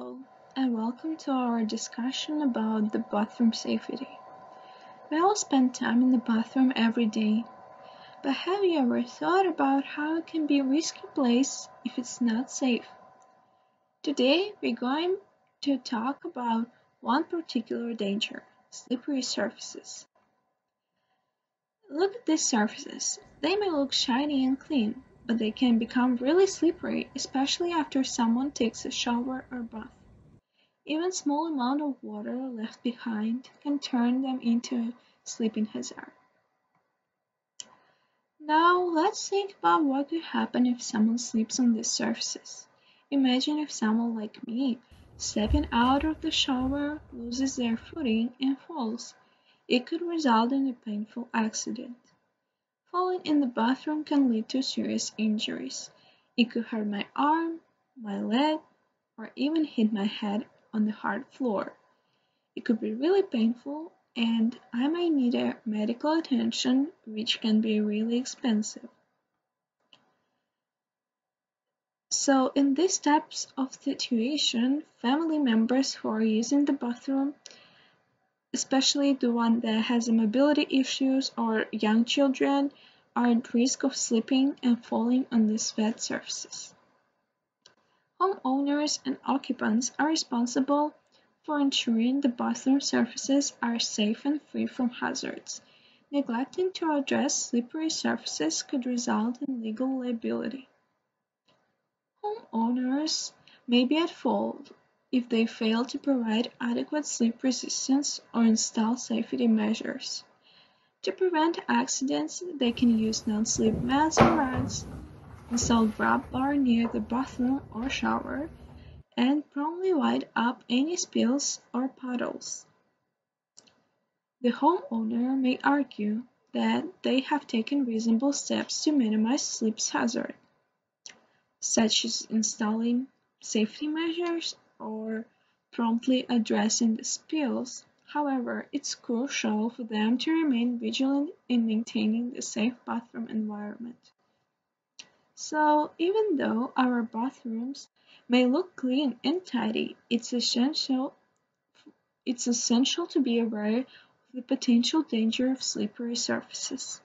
Hello, and welcome to our discussion about the bathroom safety. We all spend time in the bathroom every day, but have you ever thought about how it can be a risky place if it's not safe? Today, we're going to talk about one particular danger slippery surfaces. Look at these surfaces. They may look shiny and clean, but they can become really slippery, especially after someone takes a shower or bath. Even small amount of water left behind can turn them into a slipping hazard. Now let's think about what could happen if someone sleeps on these surfaces. Imagine if someone like me, stepping out of the shower, loses their footing and falls. It could result in a painful accident. Falling in the bathroom can lead to serious injuries. It could hurt my arm, my leg, or even hit my head on the hard floor. It could be really painful and I might need a medical attention which can be really expensive. So in these types of situation, family members who are using the bathroom, especially the one that has mobility issues or young children, are at risk of slipping and falling on these wet surfaces. Homeowners and occupants are responsible for ensuring the bathroom surfaces are safe and free from hazards. Neglecting to address slippery surfaces could result in legal liability. Homeowners may be at fault if they fail to provide adequate slip resistance or install safety measures. To prevent accidents, they can use non-slip mats or rugs, Install grab bar near the bathroom or shower, and promptly wipe up any spills or puddles. The homeowner may argue that they have taken reasonable steps to minimize slip hazard, such as installing safety measures or promptly addressing the spills. However, it's crucial for them to remain vigilant in maintaining the safe bathroom environment. So even though our bathrooms may look clean and tidy, it's essential it's essential to be aware of the potential danger of slippery surfaces.